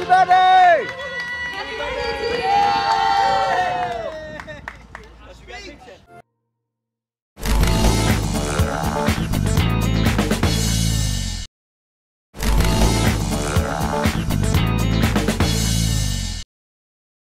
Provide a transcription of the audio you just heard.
everybody!